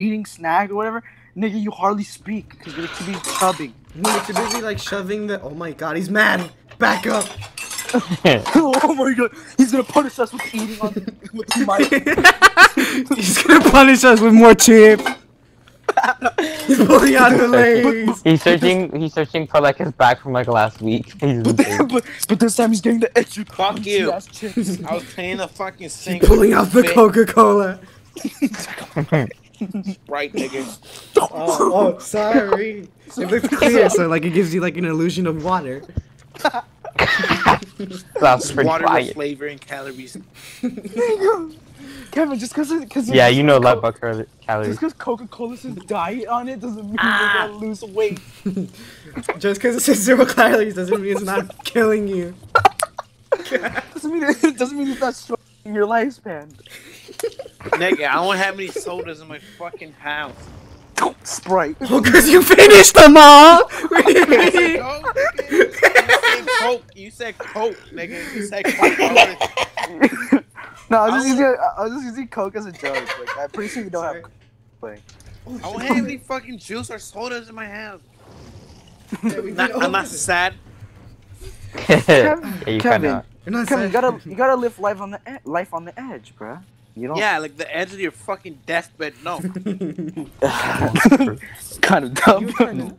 eating snack or whatever, nigga, you hardly speak because you're too busy chubbing. You're too busy like shoving the. Oh my god, he's mad. Back up. oh my god, he's gonna punish us with eating on with the mic. he's gonna punish us with more chips. he's pulling out the legs. He's searching. He's searching for like his back from like last week. But, then, but, but this time he's getting the extra Fuck crunchy you. I was playing the fucking He's pulling out the Coca Cola. Right, nigga. Oh, oh, sorry. It looks clear, so like it gives you like an illusion of water. That's pretty Water with flavor and calories. Kevin, just because because Yeah, you know love about cal- calories. Just because Coca Cola says diet on it doesn't mean you're gonna ah. lose weight. Just because it says zero calories doesn't mean it's not killing you. Doesn't mean it doesn't mean it's not shortening your lifespan. Nigga, I don't have any sodas in my fucking house. Sprite. Oh, because you finished them all! What you mean? Coke. You said Coke. You said Coke, nigga. You said Coke. no, I was just using I was just using Coke as a joke. Like I'm pretty sure you don't have Coke. Like, I don't have any fucking juice or sodas in my house. Yeah, Not, I'm not open it. sad. yeah, you Kevin. You're not Kevin, you gotta you gotta live life on the e- life on the edge, bruh. You don't. Yeah, like the edge of your fucking deathbed. No. kind of dumb. You kinda-